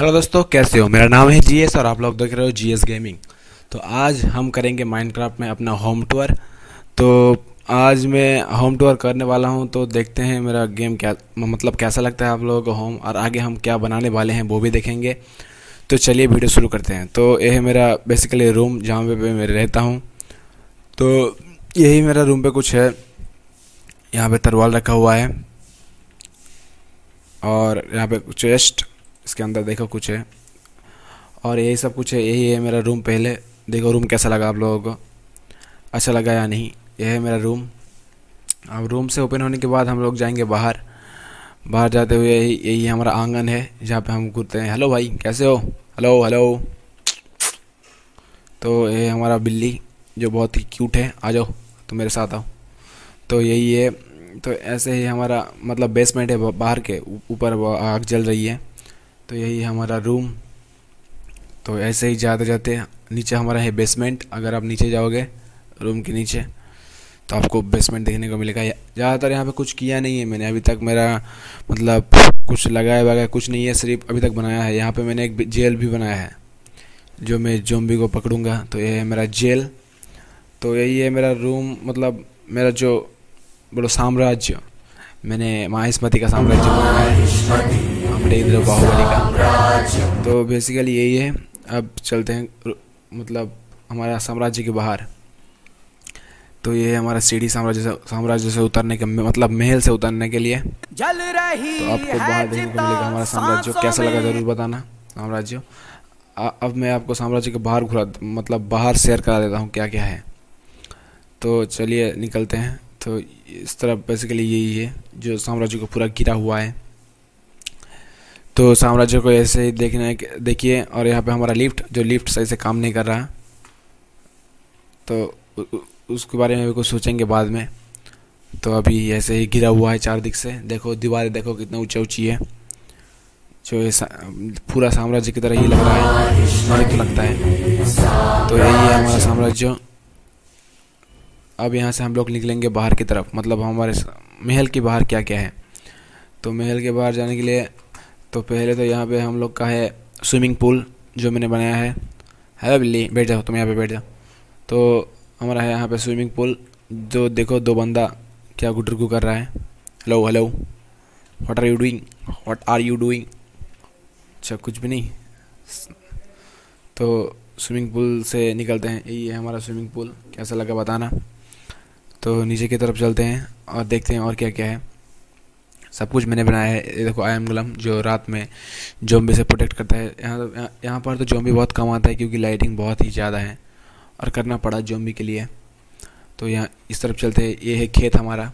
Hello दोस्तों, कैसे हो? मेरा नाम है जीएस और आप लोग देख रहे हो जीएस गेमिंग। तो आज हम करेंगे माइनक्राफ्ट में अपना होम टूर तो आज मैं होम टूर करने वाला हूँ तो देखते हैं मेरा गेम क्या मतलब कैसा लगता है आप लोगों को होम और आगे हम क्या बनाने वाले हैं वो भी देखेंगे। तो चलिए वीडियो शुरू करते हैं। तो यह है मेरा बेसिकली रूम जहाँ पे मैं रहता हूँ। तो यही मेरा रूम पे कुछ है। यहाँ पे तरवाल रखा हुआ है। और यहाँ पे चेस्ट इसके अंदर देखो कुछ है। और यही सब कुछ है, यही है मेरा रूम पहले। देखो रूम कैसा लगा आप लोगों को? अच्छा लगा या नहीं? यह है मेरा रूम अब रूम से ओपन होने के बाद हम लोग जाएँगे बाहर। बाहर जाते हुए यही यही हमारा आँगन है, जहाँ पे हम घूरते हैं। हेलो भाई, कैसे हो? हेलो हेलो तो ये हमारा बिल्ली, जो बहुत ही क्यूट है। आ जाओ तो मेरे साथ आओ। तो यही है। तो ऐसे ही हमारा मतलब बेसमेंट है, बाहर के ऊपर आग जल रही है। तो यही हमारा रूम तो ऐसे ही जाते जाते नीचे हमारा है बेसमेंट अगर आप नीचे जाओगे रूम के नीचे तो आपको बेसमेंट देखने को मिलेगा। ज़्यादातर यहाँ पे कुछ किया नहीं है मैंने। अभी तक मेरा मतलब कुछ लगाया वगैरह कुछ नहीं है, सिर्फ़ अभी तक बनाया है। यहाँ पे मैंने एक जेल भी बनाया है, जो मैं जोम्बी को पकड़ूँगा। तो ये है मेरा जेल तो यही है मेरा रूम मतलब मेरा जो बोलो साम्राज्य। मैंने माहिस्मती का साम्राज्य बनाया है। इंद्र बाहुबली का। तो बेसिकली यही है। अब चलते हैं मतलब हमारा साम्राज्य के बाहर। तो ये है हमारा सीढ़ी साम्राज्य से साम्राज्य से उतरने के मतलब महल से उतरने के लिए। जल रही तो आपको बाहर देखने को मिलेगा हमारा साम्राज्य। कैसा लगा ज़रूर बताना साम्राज्य। अब मैं आपको साम्राज्य के बाहर घुरा मतलब बाहर शेयर करा देता हूँ क्या क्या है। तो चलिए निकलते हैं। तो इस तरह बेसिकली यही है जो साम्राज्य को पूरा गिरा हुआ है। तो साम्राज्य को ऐसे ही देखना देखिए और यहाँ पे हमारा लिफ्ट जो लिफ्ट सही से काम नहीं कर रहा। तो उसके बारे में भी कुछ सोचेंगे बाद में। तो अभी ऐसे ही गिरा हुआ है चार दिख से। देखो दीवारें देखो कितना ऊँची ऊँची है। जो ये सा, पूरा साम्राज्य की तरह ही लग रहा है तो लगता है। तो यही है हमारा साम्राज्य। अब यहाँ से हम लोग निकलेंगे बाहर की तरफ़। मतलब हमारे महल के बाहर क्या क्या है। तो महल के बाहर जाने के लिए तो पहले तो यहाँ पे हम लोग का है स्विमिंग पूल, जो मैंने बनाया है। हेलो बिल्ली बैठ जाओ, तुम यहाँ पे बैठ जाओ। तो हमारा है यहाँ पे स्विमिंग पूल, जो देखो दो बंदा क्या गुटरगु कर रहा है। Hello hello what are you doing what are you doing अच्छा कुछ भी नहीं। तो स्विमिंग पूल से निकलते हैं। यही है हमारा स्विमिंग पूल, कैसा लगा बताना। तो नीचे की तरफ़ चलते हैं और देखते हैं और क्या क्या है। सब कुछ मैंने बनाया है। ये देखो आई एम गुलम, जो रात में जोम्बी से प्रोटेक्ट करता है। यहाँ तो यहाँ पर तो जोम्बी बहुत कम आता है, क्योंकि लाइटिंग बहुत ही ज़्यादा है और करना पड़ा जोम्बी के लिए। तो यहाँ इस तरफ़ चलते हैं। ये है खेत हमारा।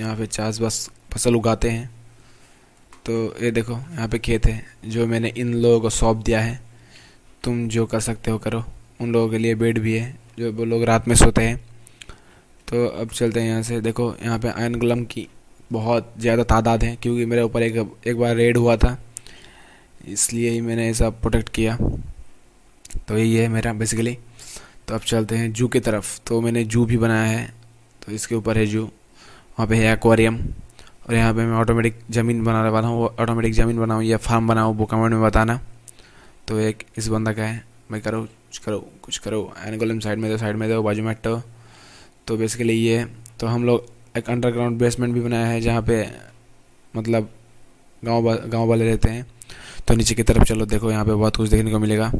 यहाँ पे बस फ़सल उगाते हैं। तो ये देखो, यहाँ पे खेत है, जो मैंने इन लोगों को सौंप दिया है। तुम जो कर सकते हो करो। उन लोगों के लिए बेड भी है, जो वो लोग रात में सोते हैं। तो अब चलते हैं यहाँ से। देखो, यहाँ पे आयन गुलम की बहुत ज़्यादा तादाद है, क्योंकि मेरे ऊपर एक एक बार रेड हुआ था, इसलिए ही मैंने ऐसा प्रोटेक्ट किया। तो यही है मेरा बेसिकली तो अब चलते हैं जू की तरफ़। तो मैंने जू भी बनाया है तो इसके ऊपर है जू। वहाँ पे है एक्वेरियम और यहाँ पे मैं ऑटोमेटिक ज़मीन बनाने वाला हूँ। ऑटोमेटिक ज़मीन बनाऊँ या फार्म बनाऊँ, वो कमेंट में बताना। तो एक, इस बंदा का है। मैं करो, कुछ करो कुछ करो। एनगोलम साइड में दो साइड में दो, बाजू में हटो। तो बेसिकली ये तो हम लोग एक अंडरग्राउंड बेसमेंट भी बनाया है जहाँ पे मतलब गाँव गाँव वाले रहते हैं। तो नीचे की तरफ़ चलो देखो यहाँ पे बहुत कुछ देखने को मिलेगा।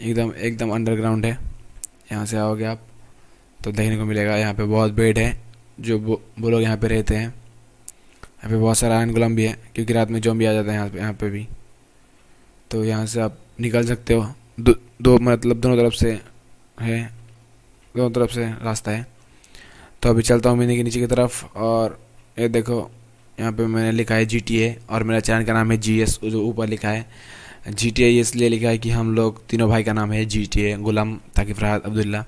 एकदम एकदम अंडरग्राउंड है। यहाँ से आओगे आप तो देखने को मिलेगा। यहाँ पे बहुत बेड है जो वो लोग यहाँ पे रहते हैं। यहाँ पे बहुत सारा आयन गुलाम भी है क्योंकि रात में जो भी आ जाता है यहाँ पे यहाँ पे भी। तो यहाँ से आप निकल सकते हो। दो, दो मतलब दोनों तरफ़ से है दोनों तरफ़ से रास्ता है। तो अभी चलता हूँ मैंने के नीचे की तरफ़ और ये देखो, यहाँ पे मैंने लिखा है GTA और मेरा चैनल का नाम है जी एस जो ऊपर लिखा है। जी टी इसलिए लिखा है कि हम लोग तीनों भाई का नाम है जी टी ए गुलाम ताकिफ राहत अब्दुल्ला।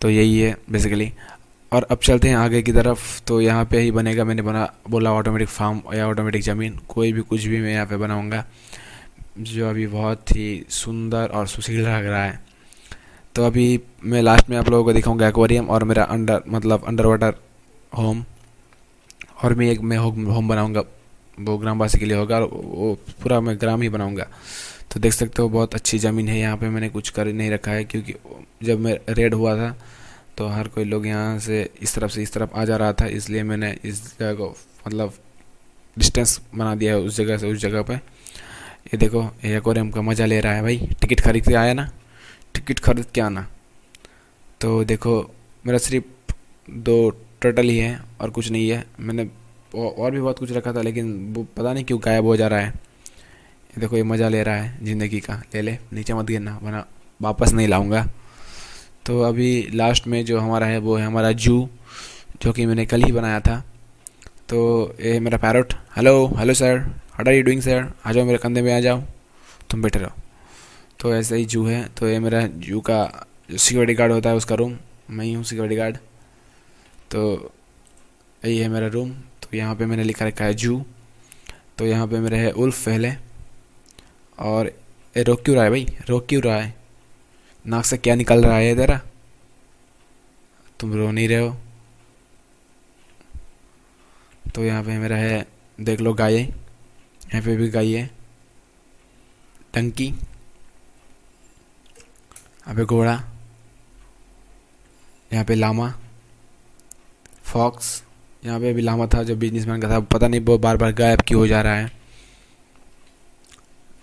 तो यही है बेसिकली और अब चलते हैं आगे की तरफ़। तो यहाँ पे ही बनेगा, मैंने बना, बोला ऑटोमेटिक फार्म या ऑटोमेटिक ज़मीन। कोई भी कुछ भी मैं यहाँ पे बनाऊँगा, जो अभी बहुत ही सुंदर और सुशील लग रहा है। तो अभी मैं लास्ट में आप लोगों को दिखाऊँगा एक्वेरियम और मेरा अंडर मतलब अंडर वाटर होम और मैं एक, मैं होम बनाऊँगा। वो ग्रामवासी के लिए होगा और वो पूरा मैं ग्राम ही बनाऊँगा। तो देख सकते हो बहुत अच्छी ज़मीन है। यहाँ पे मैंने कुछ कर नहीं रखा है क्योंकि जब मैं रेड हुआ था तो हर कोई लोग यहाँ से इस तरफ़ से इस तरफ़ आ जा रहा था। इसलिए मैंने इस जगह को मतलब डिस्टेंस बना दिया है उस जगह से, उस जगह पे। ये देखो, ये एक्वेरियम का मज़ा ले रहा है भाई। टिकट खरीद के आया ना? टिकट खरीद के आना। तो देखो, मेरा सिर्फ़ दो टोटल ही है और कुछ नहीं है। मैंने और भी बहुत कुछ रखा था, लेकिन वो पता नहीं क्यों गायब हो जा रहा है। देखो, ये मज़ा ले रहा है ज़िंदगी का। ले ले, नीचे मत गिरना, वरना वापस नहीं लाऊँगा। तो अभी लास्ट में जो हमारा है, वो है हमारा जू, जो कि मैंने कल ही बनाया था। तो ये मेरा parrot hello hello sir what are you doing sir आ जाओ मेरे कंधे में आ जाओ। तुम बैठे रहो। तो ऐसा ही जू है। तो ये मेरा जू का जो सिक्योरिटी गार्ड होता है, उसका रूम मैं ही हूँ सिक्योरिटी गार्ड तो यही है मेरा रूम तो यहाँ पे मैंने लिखा रखा है जू। तो यहाँ पे मेरा है उल्फ पहले। और ये रोक क्यों रहा है भाई? रोक क्यों रहा है? नाक से क्या निकल रहा है तेरा? तुम रो नहीं रहे हो। तो यहाँ पे मेरा है, देख लो गाय। यहाँ पे भी गाय है। टंकी। यहाँ पे घोड़ा, यहाँ पे लामा, फॉक्स, यहाँ पे अभी लामा था जो बिजनेसमैन का था पता नहीं वो बार बार गायब क्यों हो जा रहा है।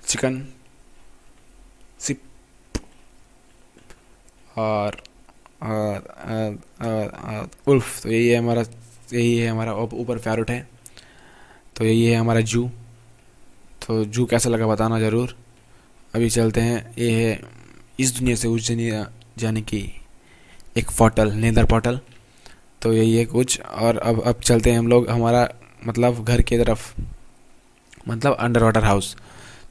चिकन, सिप, और उल्फ तो यही है हमारा, यही है हमारा ऊपर पैरोट है तो यही है हमारा जू तो जू कैसा लगा बताना ज़रूर। अभी चलते हैं, ये है इस दुनिया से उस दुनिया जाने की एक पोर्टल नेदर पोर्टल तो यही है कुछ। और अब अब चलते हैं हम लोग हमारा मतलब घर की तरफ़। मतलब अंडर वाटर हाउस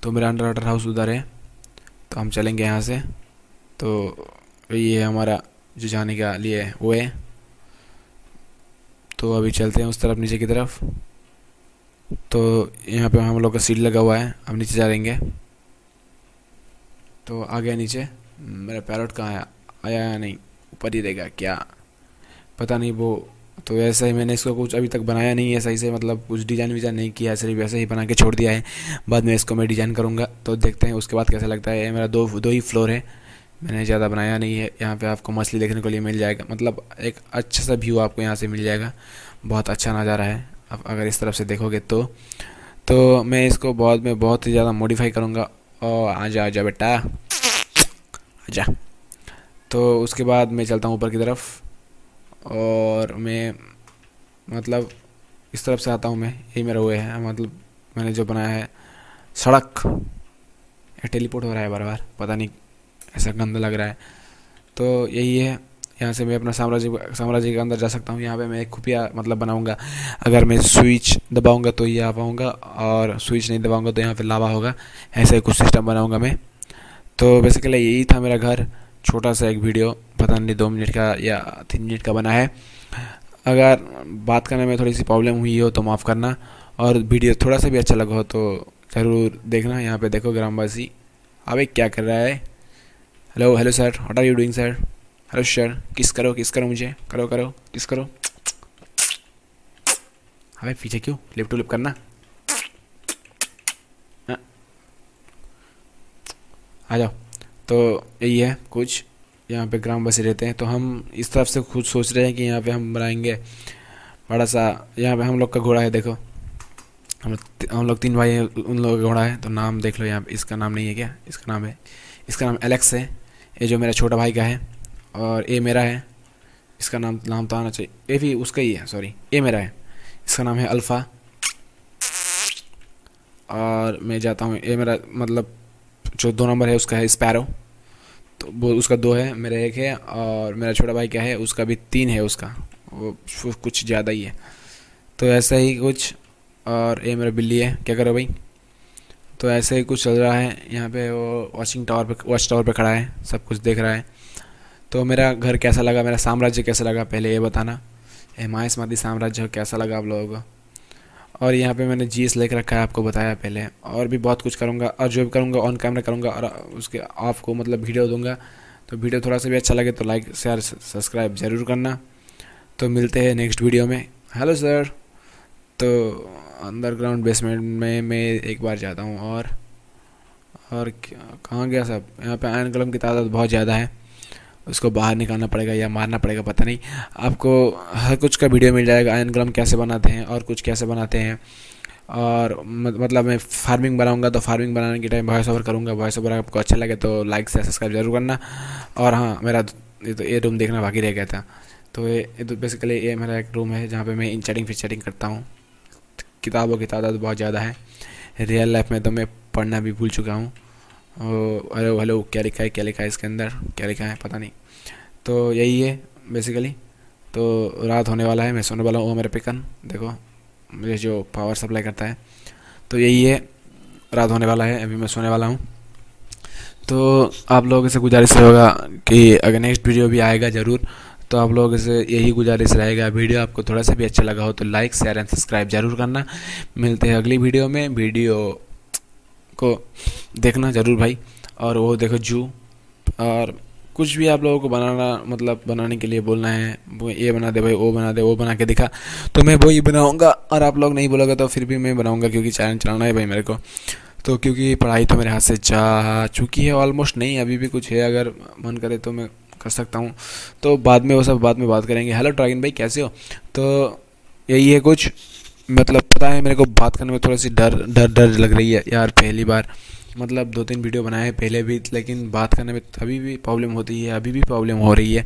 तो मेरा अंडर वाटर हाउस उधर है। तो हम चलेंगे यहाँ से। तो ये हमारा जो जाने का लिए वो है। तो अभी चलते हैं उस तरफ़, नीचे की तरफ़। तो यहाँ पे हम लोग का सीट लगा हुआ है। अब नीचे जा देंगे तो आ गया नीचे। मेरा पैरोट कहाँ आया आया नहीं? ऊपर ही रहेगा क्या? पता नहीं वो तो ऐसा ही मैंने इसको कुछ अभी तक बनाया नहीं है सही से मतलब कुछ डिज़ाइन विजाइन नहीं किया है, सिर्फ़ वैसे ही बना के छोड़ दिया है। बाद में इसको मैं डिज़ाइन करूँगा तो देखते हैं उसके बाद कैसा लगता है। ये मेरा दो दो ही फ्लोर है। मैंने ज़्यादा बनाया नहीं है, यहाँ पे आपको मछली देखने के लिए मिल जाएगा। मतलब एक अच्छा सा व्यू आपको यहाँ से मिल जाएगा। बहुत अच्छा नज़ारा है अब अगर इस तरफ़ से देखोगे तो। तो मैं इसको बहुत, में बहुत ही ज़्यादा मॉडिफाई करूँगा। और आ जा आ जा बेटा। जा। तो उसके बाद मैं चलता हूँ ऊपर की तरफ़ और मैं मतलब इस तरफ़ से आता हूँ मैं। यही मेरा हुए है मतलब मैंने जो बनाया है सड़क। टेलीपोर्ट हो रहा है बार बार पता नहीं ऐसा गंदा लग रहा है। तो यही है, यहाँ से मैं अपना साम्राज्य साम्राज्य के अंदर जा सकता हूँ। यहाँ पे मैं एक खुफिया मतलब बनाऊँगा। अगर मैं स्विच दबाऊँगा तो ये आ पाऊँगा और स्विच नहीं दबाऊँगा तो यहाँ पे लावा होगा। ऐसे कुछ सिस्टम बनाऊँगा मैं। तो बेसिकली यही था मेरा घर। छोटा सा एक वीडियो पता नहीं दो मिनट का या तीन मिनट का बना है। अगर बात करने में थोड़ी सी प्रॉब्लम हुई हो तो माफ़ करना। और वीडियो थोड़ा सा भी अच्छा लगा हो तो ज़रूर देखना। यहाँ पे देखो ग्रामवासी। अब एक क्या कर रहा है? Hello hello sir what are you doing sir hello sir kiss करो किस करो मुझे। करो करो. किस करो. अबे पीछे क्यों? लिप टू लिप करना। आ जाओ। तो यही है, कुछ यहाँ पे ग्राम बसे रहते हैं। तो हम इस तरफ़ से खुद सोच रहे हैं कि यहाँ पे हम बनाएँगे बड़ा सा, यहाँ पे हम लोग का घोड़ा है, देखो। हम हम लोग तीन भाई हैं, उन लोगों का घोड़ा है। तो नाम देख लो यहाँ पे, इसका नाम नहीं है क्या? इसका नाम है, इसका नाम एलेक्स है। ये जो मेरा छोटा भाई का है, और ये मेरा है। इसका नाम नाम तो आना चाहिए। ये भी उसका ही है सॉरी ये मेरा है। इसका नाम है अल्फ़ा। और मैं जाता हूँ, ये मेरा मतलब जो दो नंबर है, उसका है स्पैरो तो वो, उसका दो है, मेरा एक है और मेरा छोटा भाई क्या है, उसका भी तीन है उसका। वो कुछ ज़्यादा ही है। तो ऐसा ही कुछ और ये मेरा बिल्ली है। क्या करो भाई? तो ऐसे ही कुछ चल रहा है। यहाँ पे वो वॉचिंग टावर पे वॉच टावर पे खड़ा है। सब कुछ देख रहा है। तो मेरा घर कैसा लगा? मेरा साम्राज्य कैसा लगा? पहले ये बताना। हिमायस मादी साम्राज्य, कैसा लगा आप लोगों को? और यहाँ पे मैंने जी एस लेकर रखा है, आपको बताया पहले। और भी बहुत कुछ करूँगा, और जो भी करूँगा ऑन कैमरा करूँगा, और उसके आपको मतलब वीडियो दूँगा। तो वीडियो थोड़ा सा भी अच्छा लगे तो लाइक शेयर सब्सक्राइब ज़रूर करना। तो मिलते हैं नेक्स्ट वीडियो में। हेलो सर तो अंडरग्राउंड बेसमेंट में मैं एक बार जाता हूँ, और और कहाँ गया सब? यहाँ पे आयन कलम की तादाद बहुत ज़्यादा है। उसको बाहर निकालना पड़ेगा या मारना पड़ेगा, पता नहीं। आपको हर कुछ का वीडियो मिल जाएगा आयन कलम कैसे बनाते हैं और कुछ कैसे बनाते हैं। और मतलब मैं फ़ार्मिंग बनाऊँगा तो फ़ार्मिंग बनाने के टाइम वॉइस ओवर करूँगा वॉइस ओवर आपको अच्छा लगे तो लाइक से सब्सक्राइब ज़रूर करना। और हाँ मेरा ये तो ये रूम देखना बाकी रह गया था। तो ये तो बेसिकली ये मेरा एक रूम है जहाँ पे मैं इन चैटिंग फिर चैटिंग करता हूँ। किताबों की तादाद बहुत ज़्यादा है। रियल लाइफ में तो मैं पढ़ना भी भूल चुका हूँ। हेलो हेलो क्या लिखा है, क्या लिखा है इसके अंदर, क्या लिखा है, पता नहीं। तो यही है बेसिकली तो रात होने वाला है, मैं सोने वाला हूँ, मेरे पिकन। देखो, मुझे जो पावर सप्लाई करता है। तो यही है, रात होने वाला है, अभी मैं सोने वाला हूँ। तो आप लोगों से गुजारिश होगा कि अगर नेक्स्ट वीडियो भी आएगा ज़रूर तो आप लोगों से यही गुजारिश रहेगा। वीडियो आपको थोड़ा सा भी अच्छा लगा हो तो लाइक शेयर एंड सब्सक्राइब ज़रूर करना। मिलते हैं अगली वीडियो में। वीडियो को देखना ज़रूर भाई। और वो देखो जू। और कुछ भी आप लोगों को बनाना मतलब बनाने के लिए बोलना है, वो ये बना दे भाई, वो बना दे, वो बना के दिखा। तो मैं वही बनाऊँगा, और आप लोग नहीं बोलोगे तो फिर भी मैं बनाऊँगा, क्योंकि चैनल चलाना है भाई मेरे को। तो क्योंकि पढ़ाई तो मेरे हाथ से जा चुकी है ऑलमोस्ट नहीं, अभी भी कुछ है, अगर मन करे तो मैं कर सकता हूँ। तो बाद में वो सब, बाद में बात करेंगे। हेलो ड्रैगन भाई, कैसे हो? तो यही है कुछ। मतलब पता है, मेरे को बात करने में थोड़ी सी डर डर डर लग रही है यार पहली बार। मतलब दो तीन वीडियो बनाए हैं पहले भी, लेकिन बात करने में अभी भी प्रॉब्लम होती है, अभी भी प्रॉब्लम हो रही है।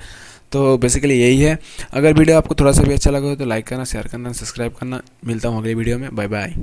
तो बेसिकली यही है। अगर वीडियो आपको थोड़ा सा भी अच्छा लगा हो तो लाइक करना शेयर करना सब्सक्राइब करना। मिलता हूँ अगले वीडियो में। Bye bye